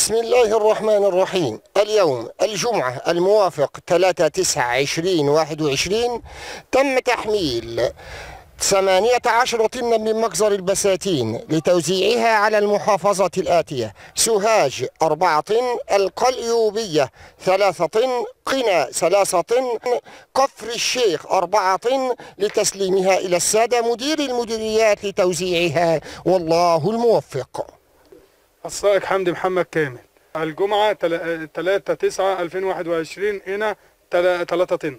بسم الله الرحمن الرحيم. اليوم الجمعة الموافق 3 9 20 21 تم تحميل 18 طنا من مجزر البساتين لتوزيعها على المحافظة الآتية. سوهاج أربعة طن القليوبية ثلاثة طن قنا ثلاثة طن كفر الشيخ أربعة طن لتسليمها إلى السادة مدير المديريات لتوزيعها. والله الموفق. السائق حمدي محمد كامل. الجمعة 3 9 2021 هنا 3 طن